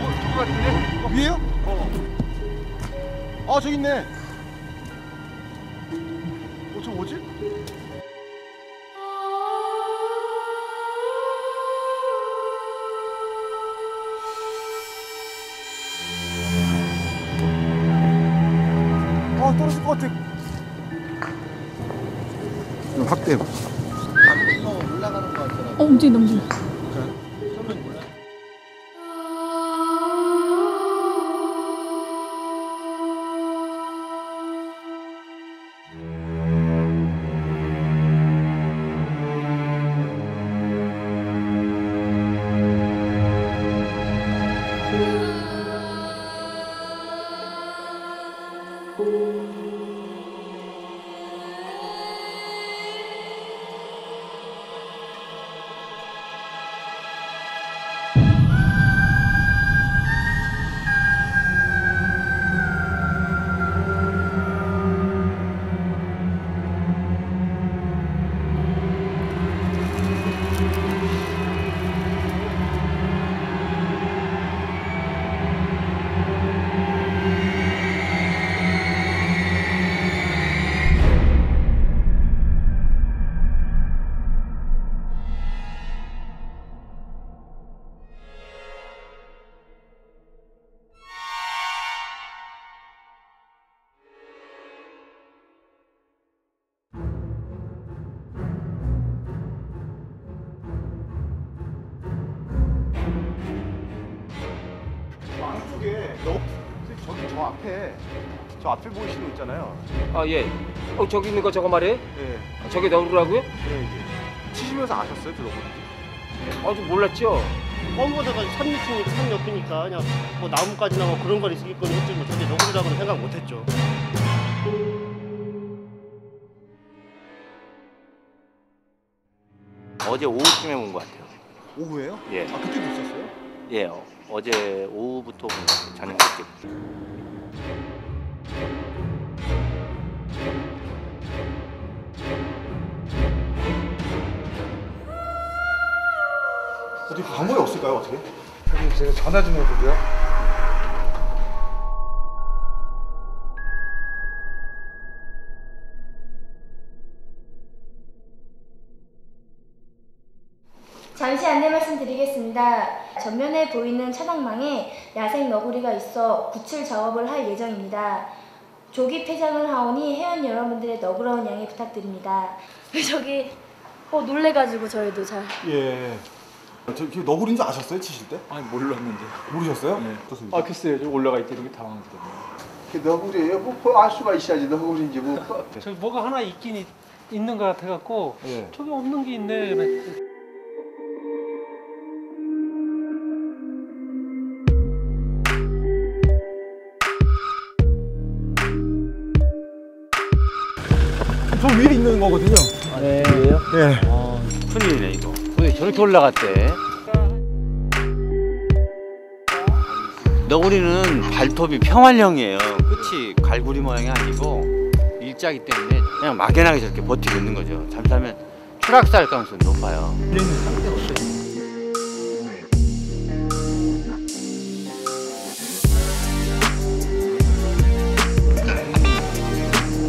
저거 저거 같은데? 위에요? 어. 아 저기 있네. 어, 저 뭐지? 아 떨어질 것 같아. 좀 확대. 올라가는 거 같더라고. 어 움직인다 움직여 저 앞에 저 앞에 보이시는 거 있잖아요. 아 예. 어 저기 있는 거 저거 말이에요? 예. 아, 저게 너구라고요? 예, 예. 치시면서 아셨어요, 저 너구? 아직 몰랐죠. 뻔뻔해가 산 밑이니까 산 옆이니까 그냥 뭐 나뭇가지나 뭐 그런 걸 있겠거니 했지 뭐 저게 너구리라고는 생각 못했죠. 어제 오후쯤에 본 것 같아요. 오후에요? 예. 아 그때도 있었어요? 예, 어, 어제 오후부터 본것 같아요. 자는 늦게부터. 어떻게 어떻게? 형님 제가 전화 좀 해볼게요. 잠시 안내 말씀드리겠습니다. 전면에 보이는 차량망에 야생 너구리가 있어 구출 작업을 할 예정입니다. 조기 폐장을 하오니 회원 여러분들의 너그러운 양해 부탁드립니다. 저기 어 놀래가지고 저희도 잘 예. 저그 너구리인 줄 아셨어요, 치실 때? 아니 몰랐는데. 모르셨어요? 네. 어떻습니까? 아 글쎄요, 저 올라가 있다는 게 당황스럽네요. 그 너구리예요? 뭐알 수가 있어야지 너구리인지 뭐. 저기 뭐가 하나 있긴 있, 있는 것 같아 갖고 예. 저기 없는 게 있네. 그랬- 저 위에 있는 거거든요. 네. 예. 큰일이네 이거. 왜 저렇게 올라갔대? 너구리는 발톱이 평활형이에요. 끝이 갈구리 모양이 아니고 일자기 때문에 그냥 막연하게 저렇게 버티고 있는 거죠. 잠시하면 추락살 가능성이 높아요.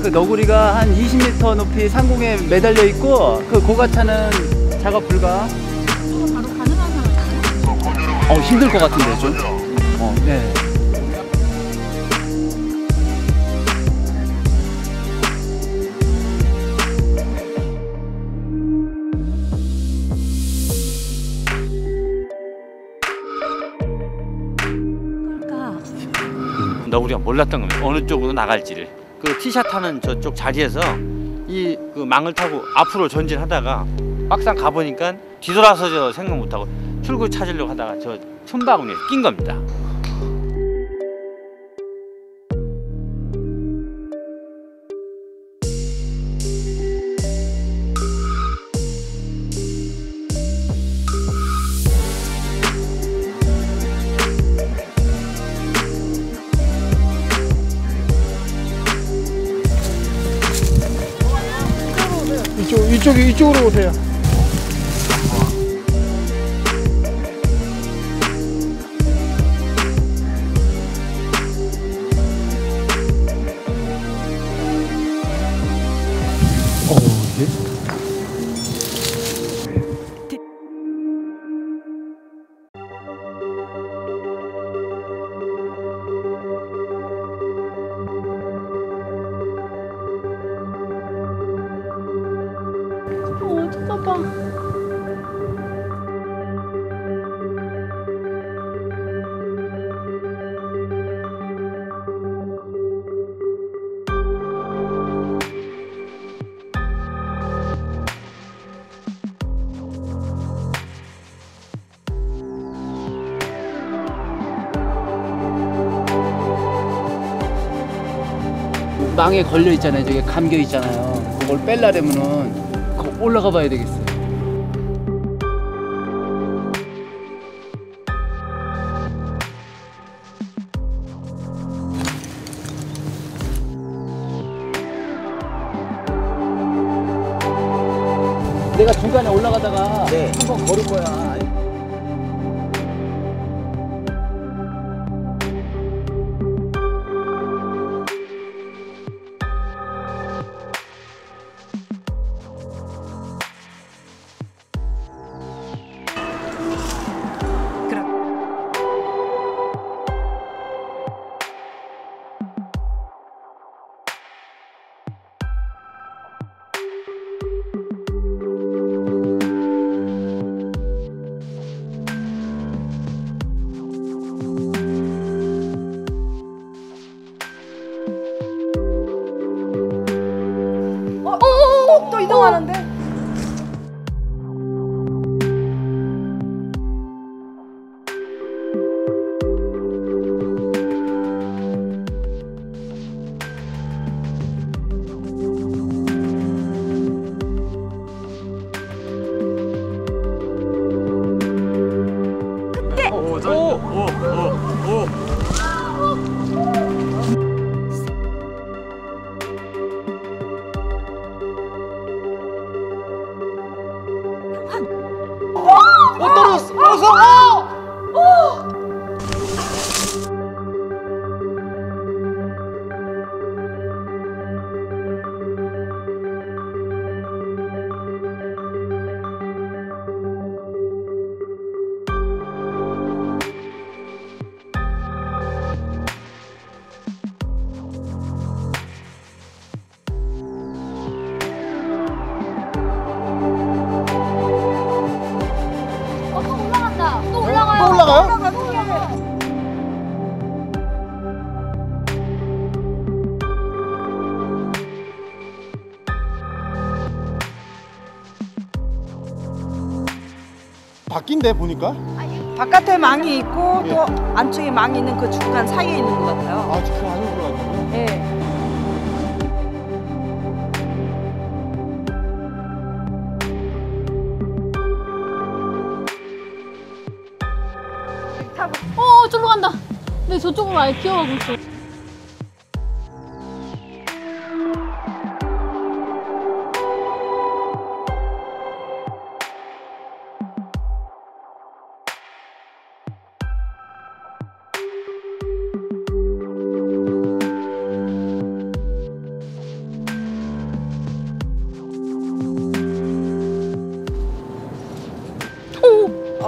그 너구리가 한 20m 높이 상공에 매달려 있고 그 고가차는 작업 불가. 바로 가능한 상황이에요? 어 힘들 것 같은데 좀. 어 네. 너구리가 몰랐던 겁니다. 어느 쪽으로 나갈지를. 그 티샷 하는 저쪽 자리에서 이 그 망을 타고 앞으로 전진하다가 막상 가보니까 뒤돌아서 저 생각 못하고 출구 찾으려고 하다가 저 틈바구니에 낀 겁니다. 이쪽이 이쪽으로 오세요. 어, 이게 망에 걸려 있잖아요. 저게 감겨 있잖아요. 그걸 뺄라려면은 거- 올라가 봐야 되겠어요. 내가 중간에 올라가다가 한번 걸을 거야. 바뀐데 보니까. 바깥에 망이 있고 예. 또 안쪽에 망이 있는 그 중간 사이에 있는 것 같아요. 아, 그 안으로 들어갔다고요? 예. 어, 저로 간다. 네, 저쪽으로 아예 기어가고 있어.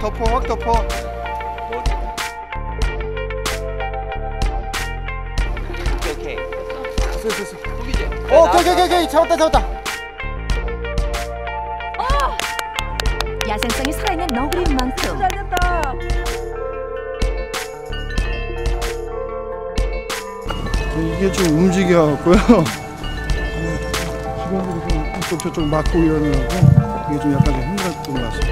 덮어, 확 덮어. 오케이 오케이. 됐어, 됐어. 뚝이지. 어, 오케이, 오케이, 오케이. 잡았다, 잡았다. 야생성이 살아있는 너구리인 만큼 잘 됐다. 이게 좀 움직여갖고요. 주변으로 좀 이쪽 저쪽 막고 이러느라고 이게 좀 약간 좀 힘들었던 것 같습니다.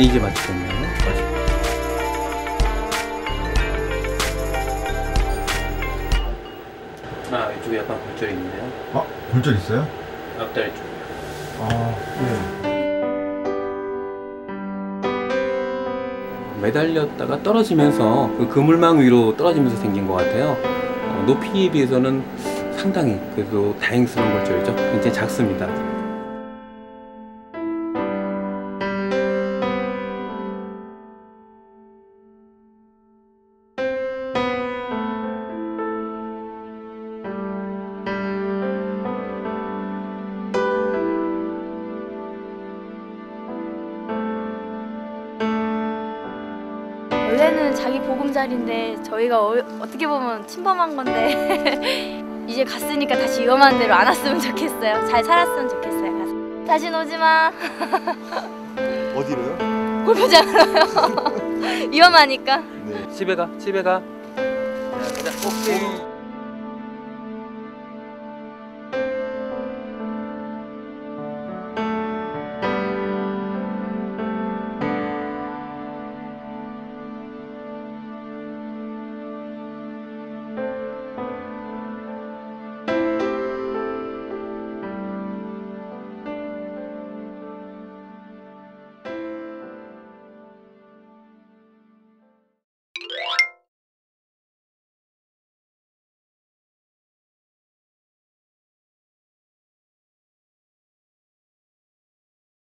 네, 이제 맞추겠네요. 아, 이쪽에 약간 골절이 있네요. 아, 골절 있어요? 앞다리 쪽. 아, 네. 매달렸다가 떨어지면서 그 그물망 위로 떨어지면서 생긴 것 같아요. 어, 높이에 비해서는 상당히 그래도 다행스러운 골절이죠. 굉장히 작습니다. 원래는 자기 보금자리인데 저희가 어, 어떻게 보면 침범한 건데 이제 갔으니까 다시 위험한 데로 안 왔으면 좋겠어요. 잘 살았으면 좋겠어요. 가서. 다신 오지 마. 어디로요? 골프장으로요. 위험하니까. 집에 가, 집에 가. 자, 오케이.